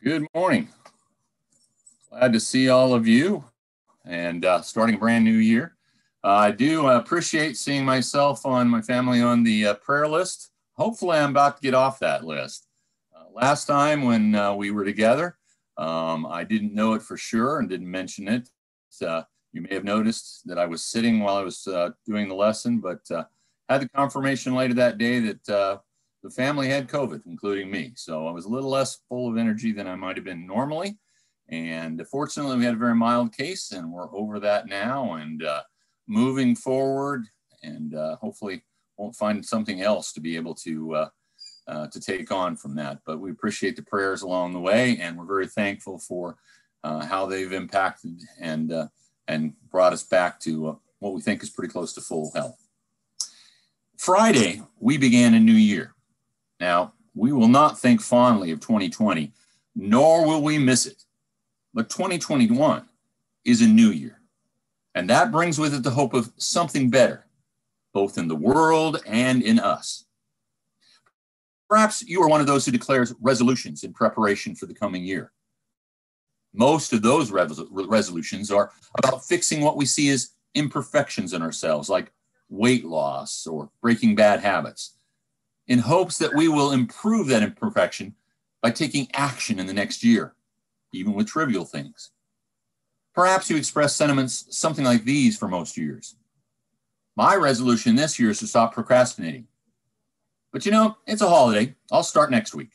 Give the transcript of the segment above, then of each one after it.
Good morning. Glad to see all of you and uh, starting a brand new year. Uh, I do appreciate seeing myself on my family on the uh, prayer list. Hopefully, I'm about to get off that list. Uh, last time when uh, we were together, um, I didn't know it for sure and didn't mention it. Uh, you may have noticed that I was sitting while I was doing the lesson, but had the confirmation later that day that the family had COVID, including me. So I was a little less full of energy than I might have been normally. And fortunately, we had a very mild case, and we're over that now and uh, moving forward. And uh, hopefully, won't find something else to be able to uh, uh to take on from that. But we appreciate the prayers along the way, and we're very thankful for uh, how they've impacted and uh, and brought us back to what we think is pretty close to full health. Friday, we began a new year. Now, we will not think fondly of 2020, nor will we miss it. But 2021 is a new year. And that brings with it the hope of something better, both in the world and in us. Perhaps you are one of those who declares resolutions in preparation for the coming year. Most of those resolutions are about fixing what we see as imperfections in ourselves, like weight loss or breaking bad habits in hopes that we will improve that imperfection by taking action in the next year, even with trivial things. Perhaps you express sentiments something like these for most years. My resolution this year is to stop procrastinating. But you know, it's a holiday. I'll start next week.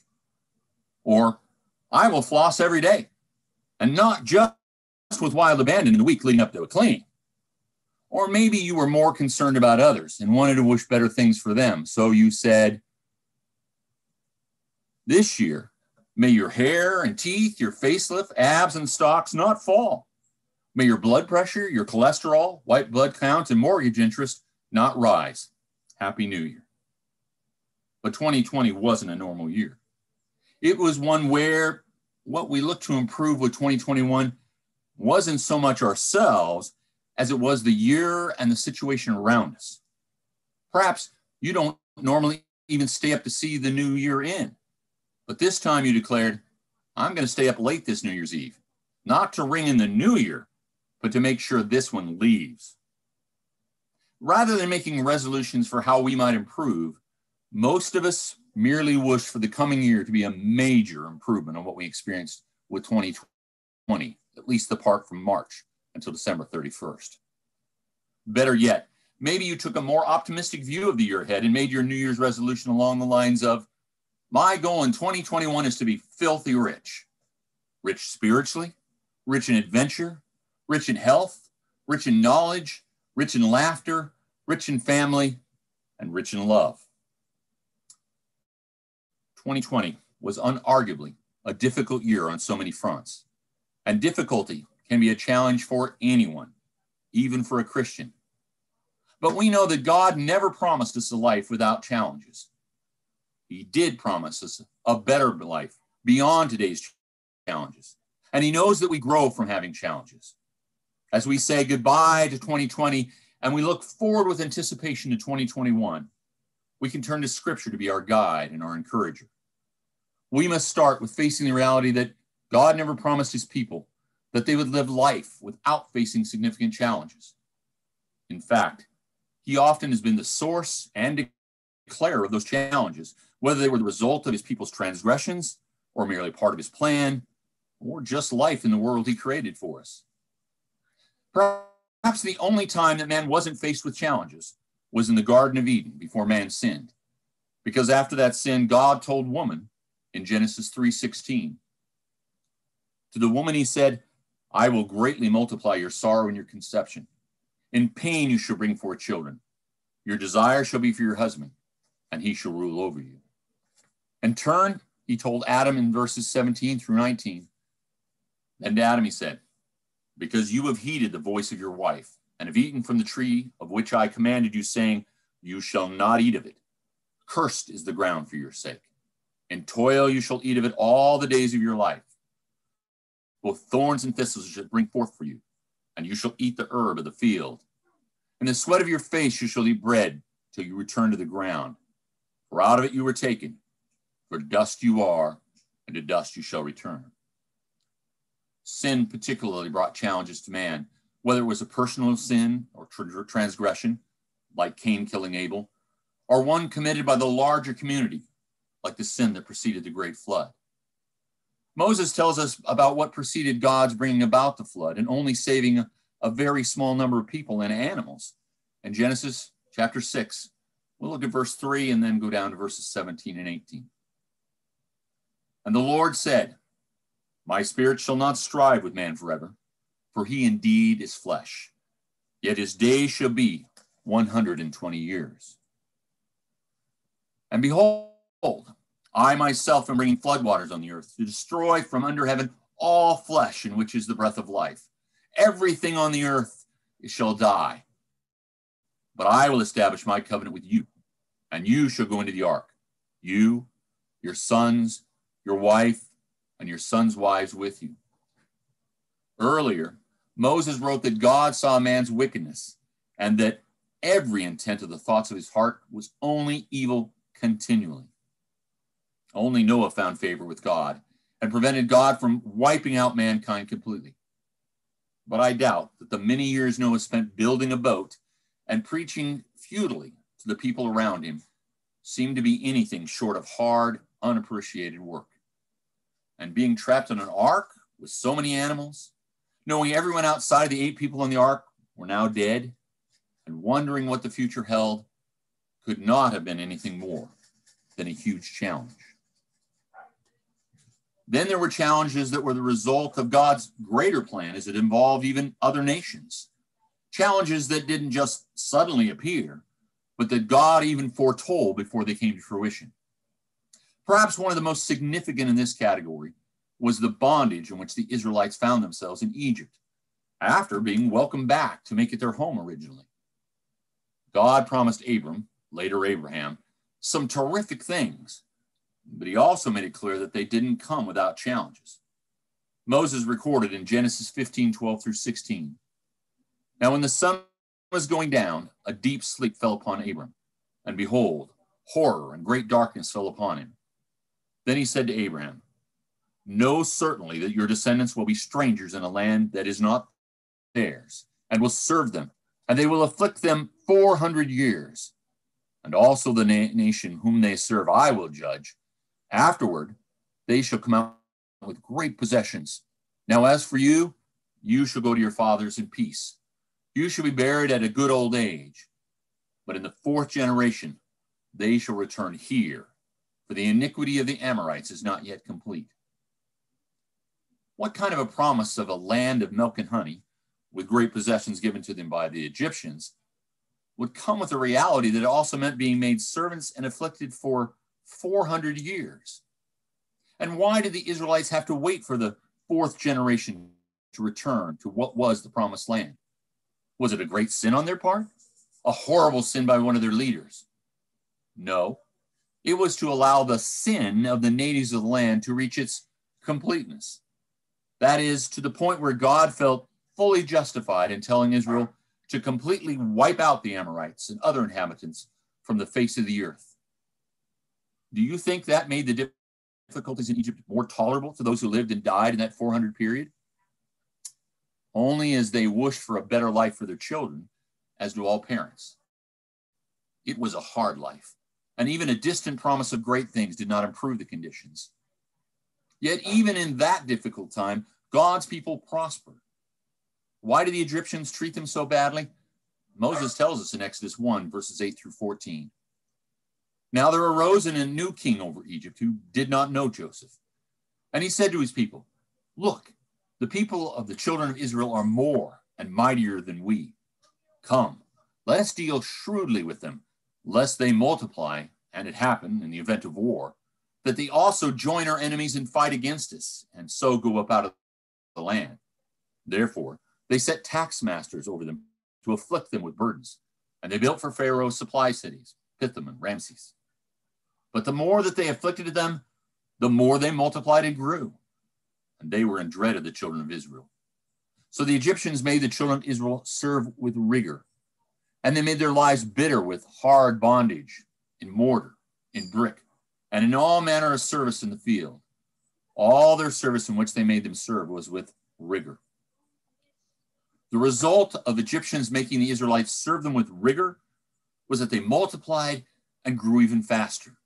Or I will floss every day, and not just with wild abandon in the week leading up to a cleaning. Or maybe you were more concerned about others and wanted to wish better things for them. So you said, This year, may your hair and teeth, your facelift, abs, and stocks not fall. May your blood pressure, your cholesterol, white blood count, and mortgage interest not rise. Happy New Year. But 2020 wasn't a normal year. It was one where what we looked to improve with 2021 wasn't so much ourselves as it was the year and the situation around us. Perhaps you don't normally even stay up to see the new year in, but this time you declared, I'm going to stay up late this New Year's Eve, not to ring in the new year, but to make sure this one leaves. Rather than making resolutions for how we might improve, most of us merely wish for the coming year to be a major improvement on what we experienced with 2020, at least the part from March until December 31st. Better yet, maybe you took a more optimistic view of the year ahead and made your New Year's resolution along the lines of My goal in 2021 is to be filthy rich. Rich spiritually, rich in adventure, rich in health, rich in knowledge, rich in laughter, rich in family, and rich in love. 2020 was unarguably a difficult year on so many fronts, and difficulty can be a challenge for anyone, even for a Christian. But we know that God never promised us a life without challenges. He did promise us a better life beyond today's challenges. And He knows that we grow from having challenges. As we say goodbye to 2020 and we look forward with anticipation to 2021, we can turn to Scripture to be our guide and our encourager. We must start with facing the reality that God never promised His people that they would live life without facing significant challenges. In fact, he often has been the source and declarer of those challenges, whether they were the result of his people's transgressions or merely part of his plan or just life in the world he created for us. Perhaps the only time that man wasn't faced with challenges was in the Garden of Eden before man sinned. Because after that sin, God told woman in Genesis 3:16, to the woman he said, I will greatly multiply your sorrow and your conception. In pain you shall bring forth children. Your desire shall be for your husband, and he shall rule over you. In turn, he told Adam in verses 17 through 19. And Adam he said, Because you have heeded the voice of your wife, and have eaten from the tree of which I commanded you, saying, You shall not eat of it. Cursed is the ground for your sake. In toil you shall eat of it all the days of your life. Both thorns and thistles shall bring forth for you, and you shall eat the herb of the field. In the sweat of your face you shall eat bread till you return to the ground. For out of it you were taken, for dust you are, and to dust you shall return. Sin particularly brought challenges to man, whether it was a personal sin or transgression, like Cain killing Abel, or one committed by the larger community, like the sin that preceded the great flood. Moses tells us about what preceded God's bringing about the flood and only saving a, very small number of people and animals. In Genesis chapter 6, we'll look at verse 3 and then go down to verses 17 and 18. And the Lord said, My spirit shall not strive with man forever, for he indeed is flesh, yet his days shall be 120 years. And behold, I myself am bringing floodwaters on the earth to destroy from under heaven all flesh in which is the breath of life. Everything on the earth shall die. But I will establish my covenant with you, and you shall go into the ark, you, your sons, your wife, and your sons' wives with you. Earlier, Moses wrote that God saw man's wickedness and that every intent of the thoughts of his heart was only evil continually. Only Noah found favor with God and prevented God from wiping out mankind completely. But I doubt that the many years Noah spent building a boat and preaching futilely to the people around him seemed to be anything short of hard, unappreciated work. And being trapped in an ark with so many animals, knowing everyone outside of the eight people on the ark were now dead, and wondering what the future held, could not have been anything more than a huge challenge. Then there were challenges that were the result of God's greater plan as it involved even other nations. Challenges that didn't just suddenly appear, but that God even foretold before they came to fruition. Perhaps one of the most significant in this category was the bondage in which the Israelites found themselves in Egypt after being welcomed back to make it their home originally. God promised Abram, later Abraham, some terrific things but he also made it clear that they didn't come without challenges. Moses recorded in Genesis 15 12 through 16. Now, when the sun was going down, a deep sleep fell upon Abram, and behold, horror and great darkness fell upon him. Then he said to Abraham, Know certainly that your descendants will be strangers in a land that is not theirs, and will serve them, and they will afflict them 400 years. And also the na- nation whom they serve I will judge Afterward, they shall come out with great possessions. Now, as for you, you shall go to your fathers in peace. You shall be buried at a good old age. But in the fourth generation, they shall return here, for the iniquity of the Amorites is not yet complete. What kind of a promise of a land of milk and honey, with great possessions given to them by the Egyptians, would come with the reality that it also meant being made servants and afflicted for 400 years. And why did the Israelites have to wait for the fourth generation to return to what was the promised land? Was it a great sin on their part? A horrible sin by one of their leaders? No. It was to allow the sin of the natives of the land to reach its completeness. That is, to the point where God felt fully justified in telling Israel to completely wipe out the Amorites and other inhabitants from the face of the earth. Do you think that made the difficulties in Egypt more tolerable to those who lived and died in that 400 period? Only as they wished for a better life for their children, as do all parents. It was a hard life, and even a distant promise of great things did not improve the conditions. Yet, even in that difficult time, God's people prospered. Why did the Egyptians treat them so badly? Moses tells us in Exodus 1, verses 8 through 14. Now there arose in a new king over Egypt who did not know Joseph. And he said to his people, Look, the people of the children of Israel are more and mightier than we. Come, let us deal shrewdly with them, lest they multiply, and it happen in the event of war, that they also join our enemies and fight against us, and so go up out of the land. Therefore, they set tax masters over them to afflict them with burdens, and they built for Pharaoh supply cities, Pithom and Ramses. But the more that they afflicted them, the more they multiplied and grew. And they were in dread of the children of Israel. So the Egyptians made the children of Israel serve with rigor. And they made their lives bitter with hard bondage in mortar, in brick, and in all manner of service in the field. All their service in which they made them serve was with rigor. The result of Egyptians making the Israelites serve them with rigor was that they multiplied and grew even faster.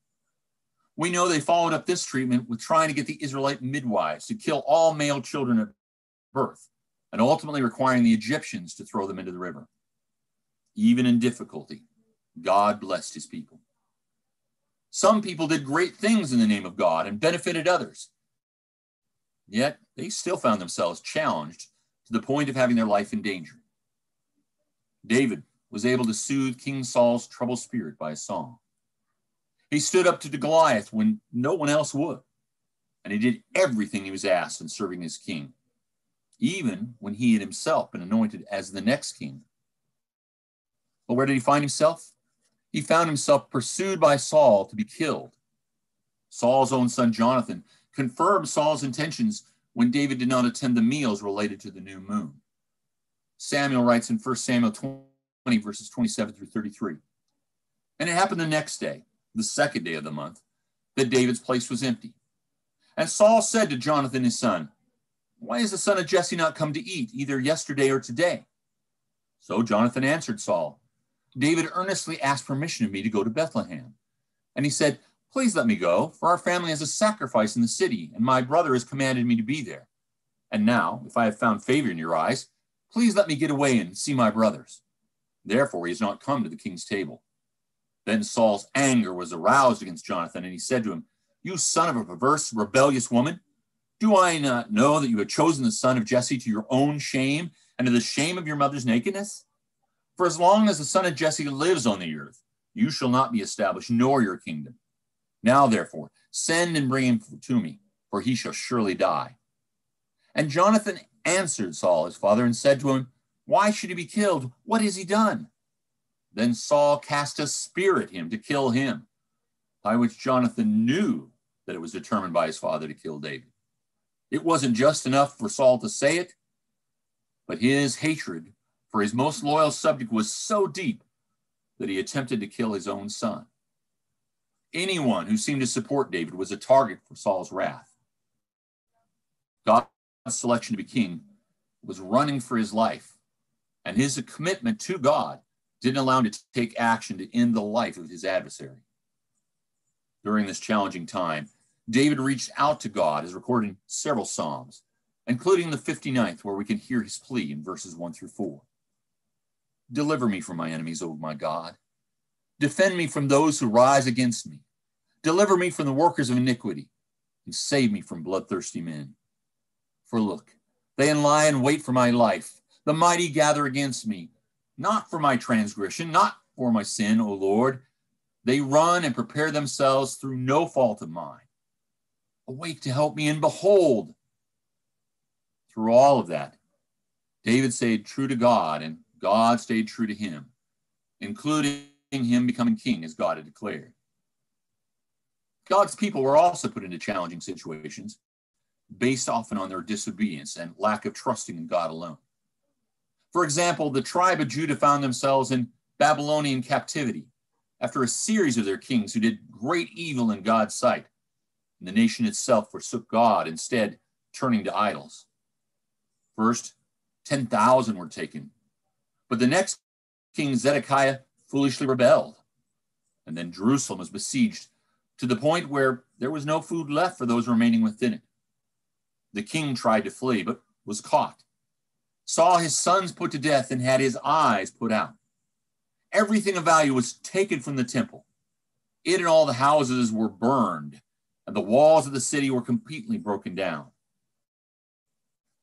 We know they followed up this treatment with trying to get the Israelite midwives to kill all male children at birth and ultimately requiring the Egyptians to throw them into the river. Even in difficulty, God blessed his people. Some people did great things in the name of God and benefited others. Yet they still found themselves challenged to the point of having their life in danger. David was able to soothe King Saul's troubled spirit by a song. He stood up to the Goliath when no one else would, and he did everything he was asked in serving his king, even when he had himself been anointed as the next king. But where did he find himself? He found himself pursued by Saul to be killed. Saul's own son Jonathan confirmed Saul's intentions when David did not attend the meals related to the new moon. Samuel writes in 1 Samuel 20, verses 27 through 33. And it happened the next day the second day of the month, that David's place was empty. And Saul said to Jonathan his son, Why has the son of Jesse not come to eat, either yesterday or today? So Jonathan answered Saul, David earnestly asked permission of me to go to Bethlehem. And he said, Please let me go, for our family has a sacrifice in the city, and my brother has commanded me to be there. And now, if I have found favor in your eyes, please let me get away and see my brothers. Therefore, he has not come to the king's table. Then Saul's anger was aroused against Jonathan, and he said to him, You son of a perverse, rebellious woman, do I not know that you have chosen the son of Jesse to your own shame and to the shame of your mother's nakedness? For as long as the son of Jesse lives on the earth, you shall not be established, nor your kingdom. Now, therefore, send and bring him to me, for he shall surely die. And Jonathan answered Saul, his father, and said to him, Why should he be killed? What has he done? Then Saul cast a spear at him to kill him, by which Jonathan knew that it was determined by his father to kill David. It wasn't just enough for Saul to say it, but his hatred for his most loyal subject was so deep that he attempted to kill his own son. Anyone who seemed to support David was a target for Saul's wrath. God's selection to be king was running for his life, and his commitment to God didn't allow him to take action to end the life of his adversary. During this challenging time, David reached out to God, as recorded in several Psalms, including the 59th, where we can hear his plea in verses 1 through 4. Deliver me from my enemies, O my God. Defend me from those who rise against me. Deliver me from the workers of iniquity, and save me from bloodthirsty men. For look, they lie in wait for my life. The mighty gather against me not for my transgression, not for my sin, O Lord. They run and prepare themselves through no fault of mine. Awake to help me, and behold, through all of that, David stayed true to God, and God stayed true to him, including him becoming king as God had declared. God's people were also put into challenging situations based often on their disobedience and lack of trusting in God alone. For example, the tribe of Judah found themselves in Babylonian captivity after a series of their kings who did great evil in God's sight. And the nation itself forsook God, instead turning to idols. First, 10,000 were taken. But the next king, Zedekiah, foolishly rebelled. And then Jerusalem was besieged to the point where there was no food left for those remaining within it. The king tried to flee, but was caught saw his sons put to death, and had his eyes put out. Everything of value was taken from the temple. It and all the houses were burned, and the walls of the city were completely broken down.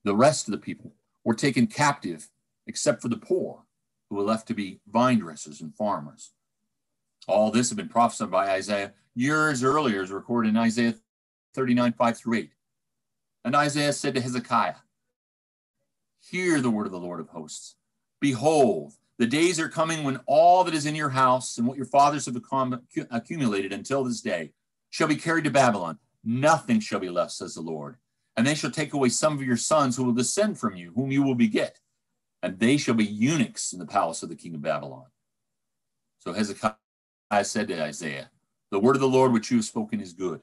The rest of the people were taken captive, except for the poor, who were left to be vine dressers and farmers. All this had been prophesied by Isaiah years earlier, as recorded in Isaiah 39, 5 through 8. And Isaiah said to Hezekiah, Hear the word of the Lord of hosts. Behold, the days are coming when all that is in your house and what your fathers have accumulated until this day shall be carried to Babylon. Nothing shall be left, says the Lord. And they shall take away some of your sons who will descend from you, whom you will beget, and they shall be eunuchs in the palace of the king of Babylon. So Hezekiah said to Isaiah, The word of the Lord which you have spoken is good.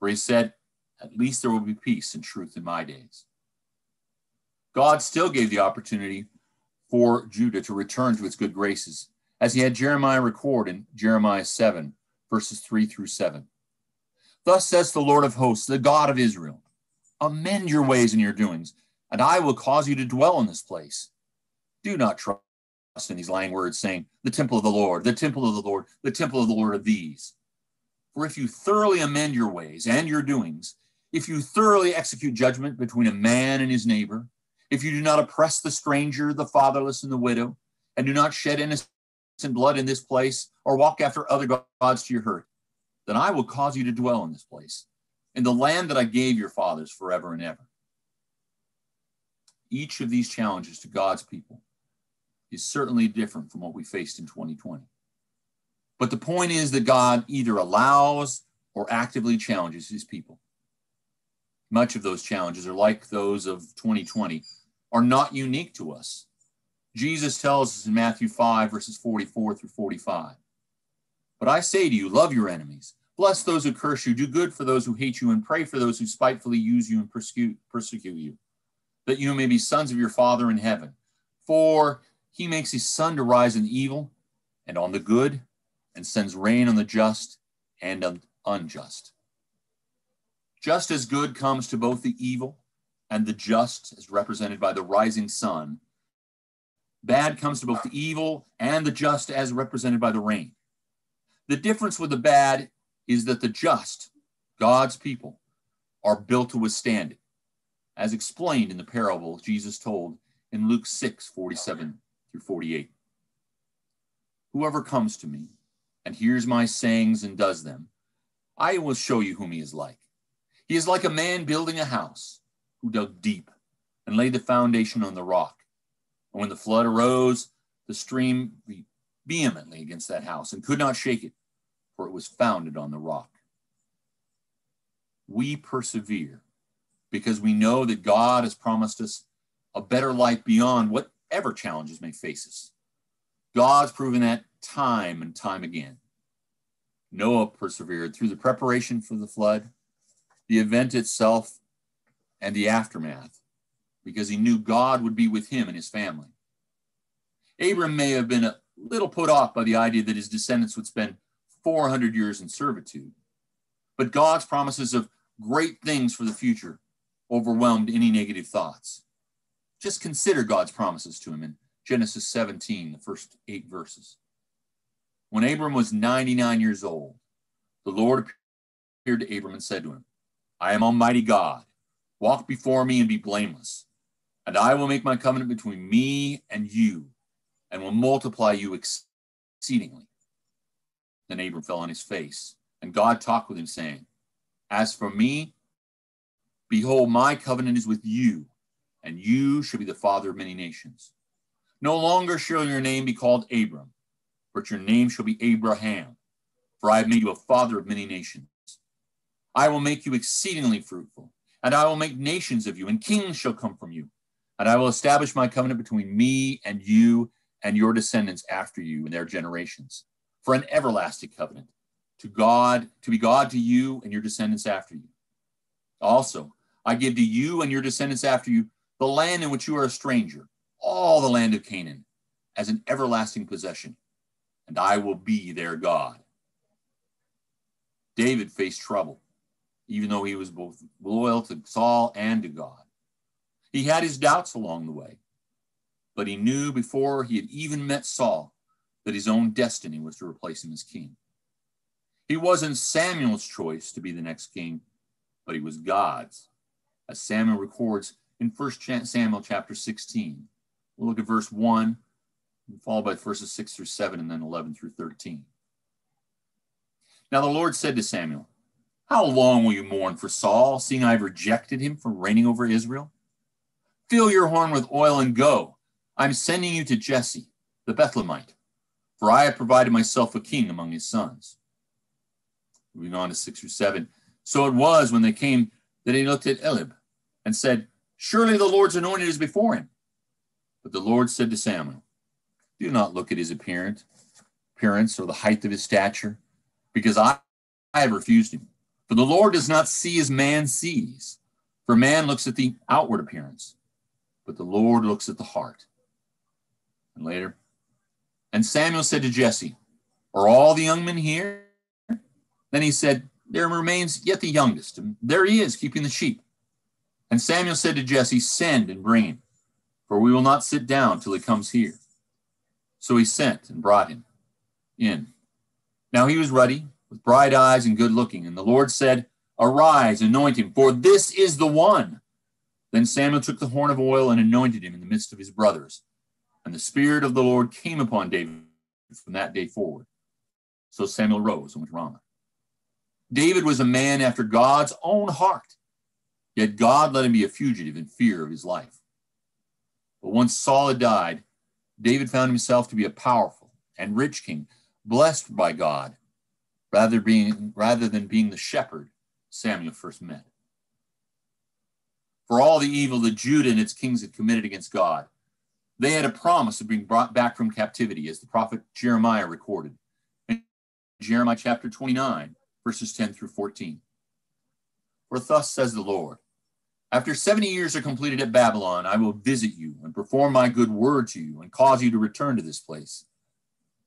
For he said, At least there will be peace and truth in my days. God still gave the opportunity for Judah to return to its good graces, as he had Jeremiah record in Jeremiah 7, verses 3 through 7. Thus says the Lord of hosts, the God of Israel Amend your ways and your doings, and I will cause you to dwell in this place. Do not trust in these lying words, saying, The temple of the Lord, the temple of the Lord, the temple of the Lord of these. For if you thoroughly amend your ways and your doings, if you thoroughly execute judgment between a man and his neighbor, if you do not oppress the stranger, the fatherless, and the widow, and do not shed innocent blood in this place, or walk after other gods to your hurt, then I will cause you to dwell in this place, in the land that I gave your fathers forever and ever. Each of these challenges to God's people is certainly different from what we faced in 2020. But the point is that God either allows or actively challenges his people. Much of those challenges are like those of 2020, are not unique to us. Jesus tells us in Matthew 5, verses 44 through 45. But I say to you, love your enemies, bless those who curse you, do good for those who hate you, and pray for those who spitefully use you and persecute, you, that you may be sons of your Father in heaven. For he makes his sun to rise on evil and on the good, and sends rain on the just and unjust. Just as good comes to both the evil and the just, as represented by the rising sun, bad comes to both the evil and the just, as represented by the rain. The difference with the bad is that the just, God's people, are built to withstand it, as explained in the parable Jesus told in Luke 6 47 through 48. Whoever comes to me and hears my sayings and does them, I will show you whom he is like. He is like a man building a house who dug deep and laid the foundation on the rock. And when the flood arose, the stream beat vehemently against that house and could not shake it, for it was founded on the rock. We persevere because we know that God has promised us a better life beyond whatever challenges may face us. God's proven that time and time again. Noah persevered through the preparation for the flood, the event itself, and the aftermath because he knew God would be with him and his family. Abram may have been a little put off by the idea that his descendants would spend 400 years in servitude, but God's promises of great things for the future overwhelmed any negative thoughts. Just consider God's promises to him in Genesis 17, the first eight verses. When Abram was 99 years old, the Lord appeared to Abram and said to him, I am Almighty God Walk before me and be blameless. And I will make my covenant between me and you, and will multiply you exceedingly. Then Abram fell on his face, and God talked with him, saying, As for me, behold, my covenant is with you, and you shall be the father of many nations. No longer shall your name be called Abram, but your name shall be Abraham, for I have made you a father of many nations. I will make you exceedingly fruitful and I will make nations of you, and kings shall come from you. And I will establish my covenant between me and you and your descendants after you in their generations for an everlasting covenant to God, to be God to you and your descendants after you. Also, I give to you and your descendants after you the land in which you are a stranger, all the land of Canaan, as an everlasting possession, and I will be their God. David faced trouble even though he was both loyal to Saul and to God. He had his doubts along the way, but he knew before he had even met Saul that his own destiny was to replace him as king. He wasn't Samuel's choice to be the next king, but he was God's, as Samuel records in 1 Samuel chapter 16. We'll look at verse 1, followed by verses 6 through 7, and then 11 through 13. Now the Lord said to Samuel, how long will you mourn for Saul, seeing I've rejected him from reigning over Israel? Fill your horn with oil and go. I'm sending you to Jesse, the Bethlehemite, for I have provided myself a king among his sons. Moving on to six or seven. So it was when they came that he looked at Eliab and said, Surely the Lord's anointed is before him. But the Lord said to Samuel, Do not look at his appearance, appearance or the height of his stature, because I, I have refused him. For the Lord does not see as man sees. For man looks at the outward appearance, but the Lord looks at the heart. And later, and Samuel said to Jesse, Are all the young men here? Then he said, There remains yet the youngest, and there he is, keeping the sheep. And Samuel said to Jesse, Send and bring him, for we will not sit down till he comes here. So he sent and brought him in. Now he was ruddy, with bright eyes and good looking, and the Lord said, Arise, anoint him, for this is the one. Then Samuel took the horn of oil and anointed him in the midst of his brothers. And the Spirit of the Lord came upon David from that day forward. So Samuel rose and went to Ramah. David was a man after God's own heart, yet God let him be a fugitive in fear of his life. But once Saul had died, David found himself to be a powerful and rich king, blessed by God, rather, being, rather than being the shepherd Samuel first met. For all the evil that Judah and its kings had committed against God, they had a promise of being brought back from captivity, as the prophet Jeremiah recorded in Jeremiah chapter 29, verses 10 through 14. For thus says the Lord After 70 years are completed at Babylon, I will visit you and perform my good word to you and cause you to return to this place.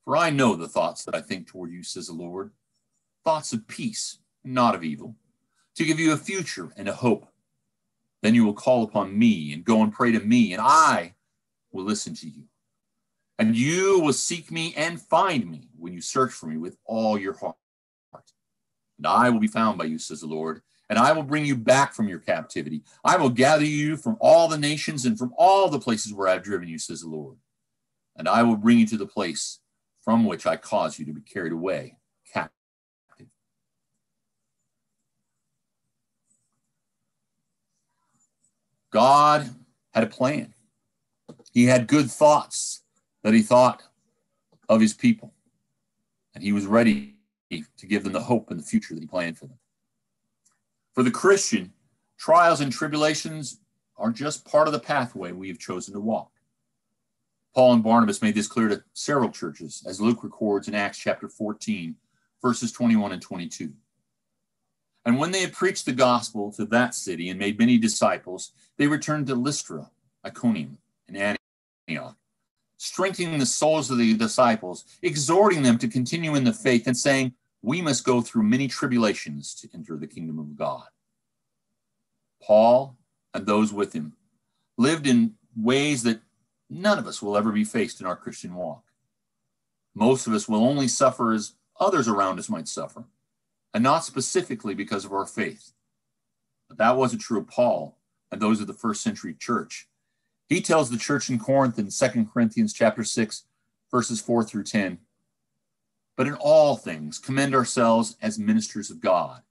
For I know the thoughts that I think toward you, says the Lord thoughts of peace, not of evil to give you a future and a hope. Then you will call upon me and go and pray to me, and I will listen to you. And you will seek me and find me when you search for me with all your heart. And I will be found by you, says the Lord, and I will bring you back from your captivity. I will gather you from all the nations and from all the places where I've driven you, says the Lord. And I will bring you to the place from which I caused you to be carried away God had a plan. He had good thoughts that he thought of his people, and he was ready to give them the hope and the future that he planned for them. For the Christian, trials and tribulations are just part of the pathway we have chosen to walk. Paul and Barnabas made this clear to several churches, as Luke records in Acts chapter 14, verses 21 and 22. And when they had preached the gospel to that city and made many disciples, they returned to Lystra, Iconium, and Antioch, strengthening the souls of the disciples, exhorting them to continue in the faith, and saying, We must go through many tribulations to enter the kingdom of God. Paul and those with him lived in ways that none of us will ever be faced in our Christian walk. Most of us will only suffer as others around us might suffer and not specifically because of our faith. But that wasn't true of Paul and those of the first century church. He tells the church in Corinth in 2 Corinthians chapter 6, verses 4 through 10. But in all things, commend ourselves as ministers of God,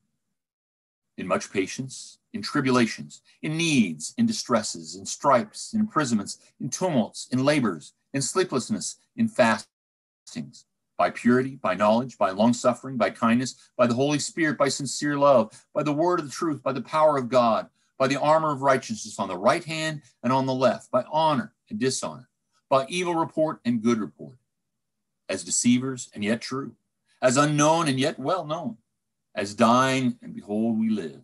in much patience, in tribulations, in needs, in distresses, in stripes, in imprisonments, in tumults, in labors, in sleeplessness, in fastings by purity, by knowledge, by long suffering, by kindness, by the Holy Spirit, by sincere love, by the word of the truth, by the power of God, by the armor of righteousness on the right hand and on the left, by honor and dishonor, by evil report and good report, as deceivers and yet true, as unknown and yet well known, as dying and behold we live,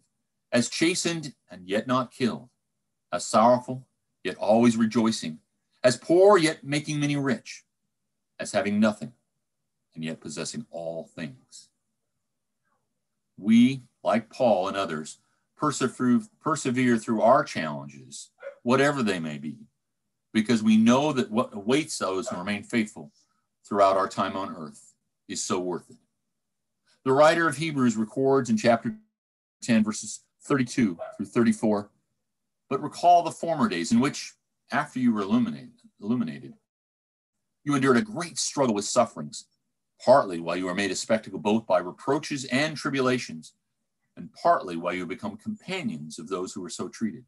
as chastened and yet not killed, as sorrowful yet always rejoicing, as poor yet making many rich, as having nothing and yet possessing all things. We, like Paul and others, persevere, through our challenges, whatever they may be, because we know that what awaits those who remain faithful throughout our time on earth is so worth it. The writer of Hebrews records in chapter 10, verses 32 through 34, but recall the former days in which, after you were illuminated, illuminated, you endured a great struggle with sufferings partly while you are made a spectacle both by reproaches and tribulations, and partly while you become companions of those who are so treated.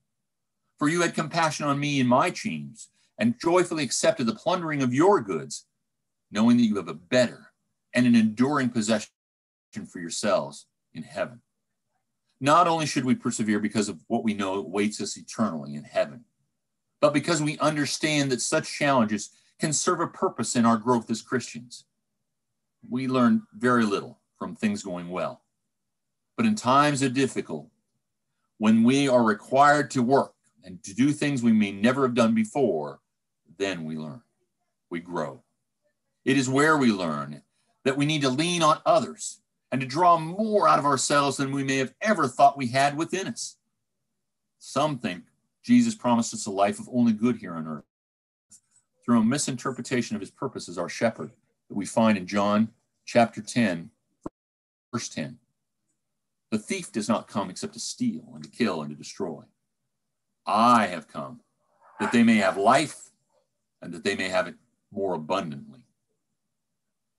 For you had compassion on me in my chains, and joyfully accepted the plundering of your goods, knowing that you have a better and an enduring possession for yourselves in heaven. Not only should we persevere because of what we know awaits us eternally in heaven, but because we understand that such challenges can serve a purpose in our growth as Christians we learn very little from things going well. But in times of difficult, when we are required to work and to do things we may never have done before, then we learn, we grow. It is where we learn that we need to lean on others and to draw more out of ourselves than we may have ever thought we had within us. Some think Jesus promised us a life of only good here on earth through a misinterpretation of his purpose as our shepherd that we find in John chapter 10, verse 10. The thief does not come except to steal and to kill and to destroy. I have come that they may have life and that they may have it more abundantly.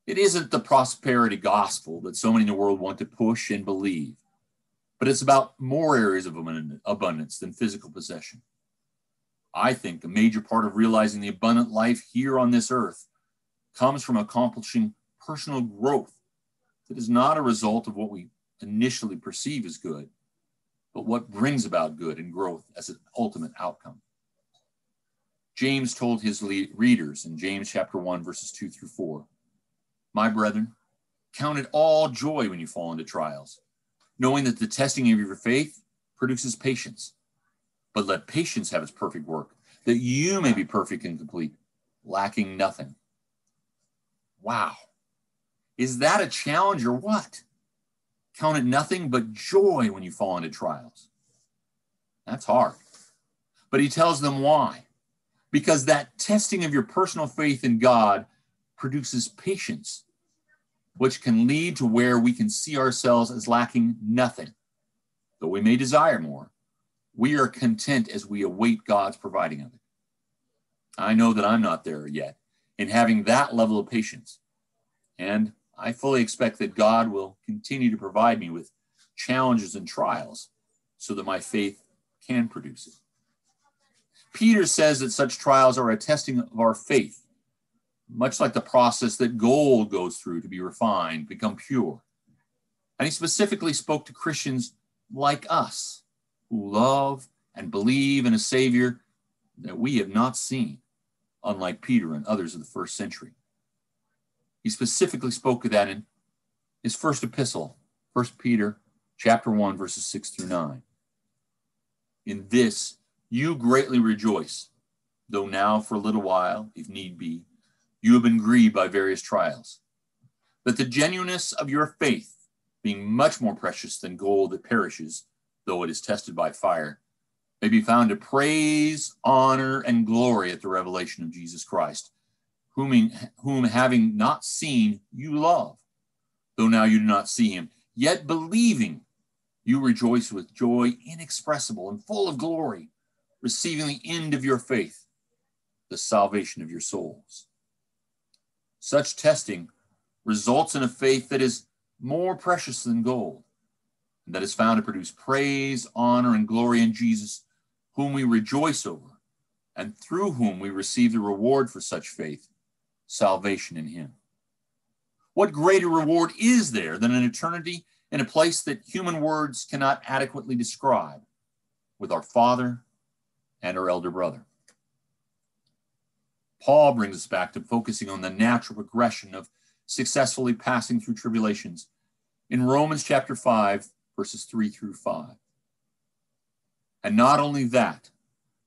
It isn't the prosperity gospel that so many in the world want to push and believe, but it's about more areas of abundance than physical possession. I think a major part of realizing the abundant life here on this earth comes from accomplishing personal growth that is not a result of what we initially perceive as good, but what brings about good and growth as an ultimate outcome. James told his readers in James chapter 1, verses 2 through 4 My brethren, count it all joy when you fall into trials, knowing that the testing of your faith produces patience. But let patience have its perfect work, that you may be perfect and complete, lacking nothing. Wow. Is that a challenge or what? Count it nothing but joy when you fall into trials. That's hard. But he tells them why. Because that testing of your personal faith in God produces patience, which can lead to where we can see ourselves as lacking nothing. Though we may desire more, we are content as we await God's providing of it. I know that I'm not there yet in having that level of patience. And I fully expect that God will continue to provide me with challenges and trials so that my faith can produce it. Peter says that such trials are a testing of our faith, much like the process that gold goes through to be refined, become pure. And he specifically spoke to Christians like us who love and believe in a Savior that we have not seen, unlike Peter and others of the first century. He specifically spoke of that in his first epistle, 1 Peter chapter 1, verses 6 through 9. In this you greatly rejoice, though now for a little while, if need be, you have been grieved by various trials. That the genuineness of your faith, being much more precious than gold that perishes, though it is tested by fire, may be found to praise, honor, and glory at the revelation of Jesus Christ whom, whom having not seen you love, though now you do not see him, yet believing you rejoice with joy inexpressible and full of glory, receiving the end of your faith, the salvation of your souls. Such testing results in a faith that is more precious than gold, and that is found to produce praise, honor, and glory in Jesus, whom we rejoice over, and through whom we receive the reward for such faith salvation in Him. What greater reward is there than an eternity in a place that human words cannot adequately describe with our Father and our elder brother? Paul brings us back to focusing on the natural progression of successfully passing through tribulations in Romans chapter 5, verses 3 through 5. And not only that,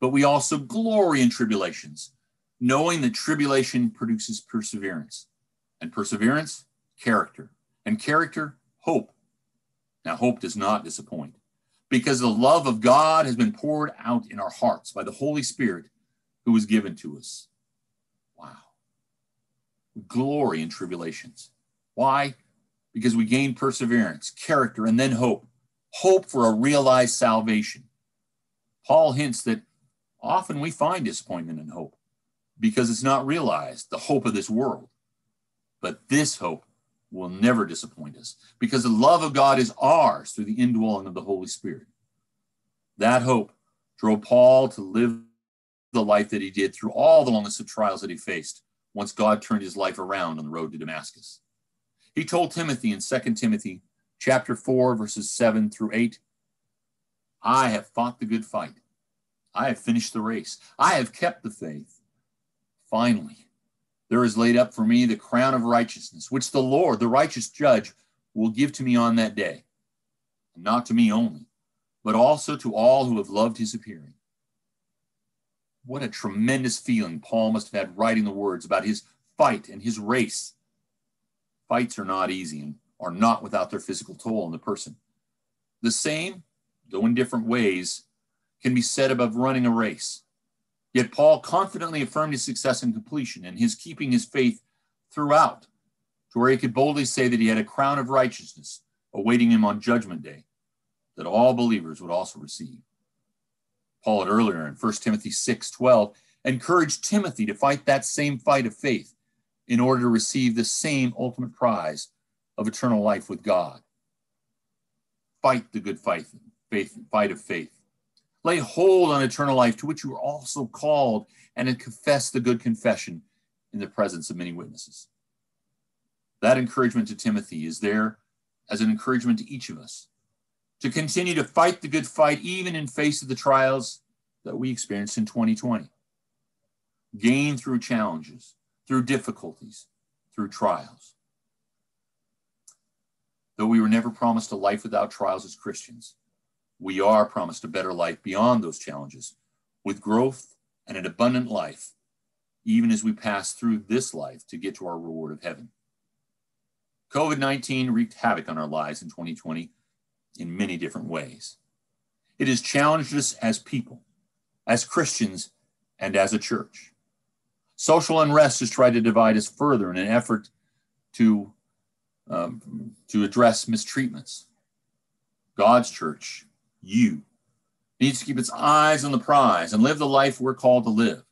but we also glory in tribulations knowing that tribulation produces perseverance, and perseverance, character, and character, hope. Now, hope does not disappoint because the love of God has been poured out in our hearts by the Holy Spirit who was given to us. Wow. Glory in tribulations. Why? Because we gain perseverance, character, and then hope. Hope for a realized salvation. Paul hints that often we find disappointment in hope because it's not realized, the hope of this world. But this hope will never disappoint us because the love of God is ours through the indwelling of the Holy Spirit. That hope drove Paul to live the life that he did through all the longest of trials that he faced once God turned his life around on the road to Damascus. He told Timothy in 2 Timothy chapter 4 verses 7 through 8, I have fought the good fight. I have finished the race. I have kept the faith. Finally, there is laid up for me the crown of righteousness, which the Lord, the righteous judge, will give to me on that day. not to me only, but also to all who have loved his appearing. What a tremendous feeling Paul must have had writing the words about his fight and his race. Fights are not easy and are not without their physical toll on the person. The same, in different ways, can be said above running a race. Yet Paul confidently affirmed his success and completion and his keeping his faith throughout, to where he could boldly say that he had a crown of righteousness awaiting him on judgment day that all believers would also receive. Paul had earlier in 1 Timothy 6 12 encouraged Timothy to fight that same fight of faith in order to receive the same ultimate prize of eternal life with God. Fight the good fight, faith, fight of faith. Lay hold on eternal life to which you are also called and confess the good confession in the presence of many witnesses. That encouragement to Timothy is there as an encouragement to each of us to continue to fight the good fight, even in face of the trials that we experienced in 2020. Gain through challenges, through difficulties, through trials. Though we were never promised a life without trials as Christians, we are promised a better life beyond those challenges with growth and an abundant life, even as we pass through this life to get to our reward of heaven. COVID 19 wreaked havoc on our lives in 2020 in many different ways. It has challenged us as people, as Christians, and as a church. Social unrest has tried to divide us further in an effort to, um, to address mistreatments. God's church, you, It needs to keep its eyes on the prize and live the life we're called to live.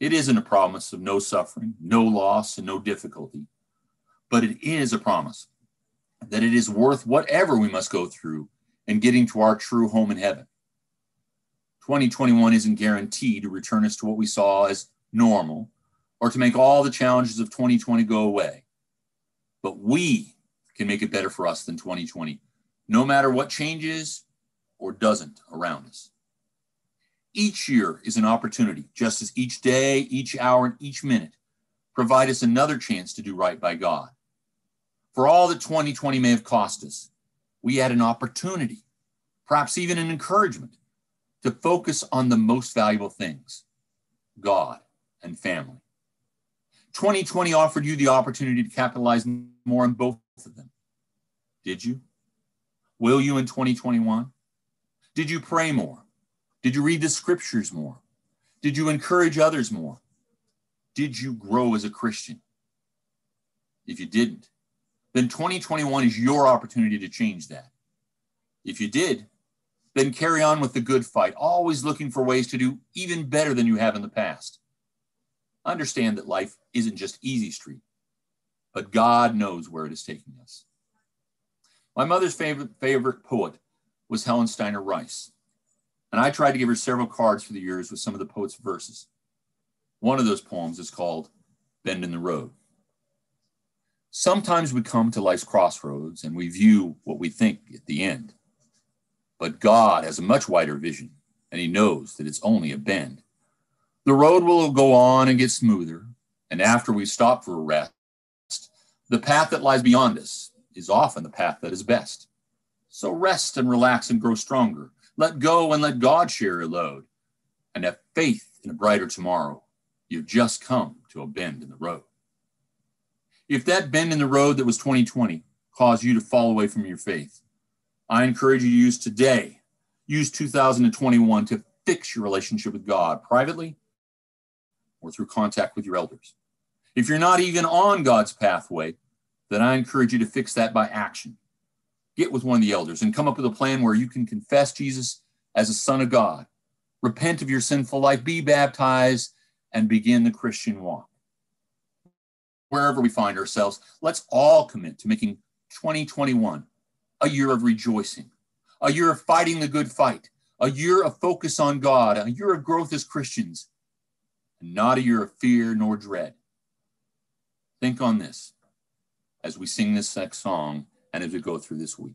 It isn't a promise of no suffering, no loss, and no difficulty, but it is a promise that it is worth whatever we must go through in getting to our true home in heaven. 2021 isn't guaranteed to return us to what we saw as normal or to make all the challenges of 2020 go away. But we can make it better for us than 2020, no matter what changes or doesn't around us. Each year is an opportunity, just as each day, each hour, and each minute provide us another chance to do right by God. For all that 2020 may have cost us, we had an opportunity, perhaps even an encouragement, to focus on the most valuable things God and family. 2020 offered you the opportunity to capitalize more on both of them. Did you? Will you in 2021? Did you pray more? Did you read the scriptures more? Did you encourage others more? Did you grow as a Christian? If you didn't, then 2021 is your opportunity to change that. If you did, then carry on with the good fight, always looking for ways to do even better than you have in the past. Understand that life isn't just easy street, but God knows where it is taking us. My mother's favorite, favorite poet was Helen Steiner Rice, and I tried to give her several cards for the years with some of the poet's verses. One of those poems is called Bend in the Road. Sometimes we come to life's crossroads and we view what we think at the end. But God has a much wider vision, and He knows that it's only a bend. The road will go on and get smoother, and after we stop for a rest, the path that lies beyond us is often the path that is best. So rest and relax and grow stronger. Let go and let God share your load, and have faith in a brighter tomorrow. You've just come to a bend in the road. If that bend in the road that was 2020 caused you to fall away from your faith, I encourage you to use today, use 2021 to fix your relationship with God privately or through contact with your elders. If you're not even on God's pathway, then I encourage you to fix that by action. Get with one of the elders and come up with a plan where you can confess Jesus as a son of God, repent of your sinful life, be baptized, and begin the Christian walk wherever we find ourselves, let's all commit to making 2021 a year of rejoicing, a year of fighting the good fight, a year of focus on God, a year of growth as Christians, and not a year of fear nor dread. Think on this as we sing this next song and as we go through this week.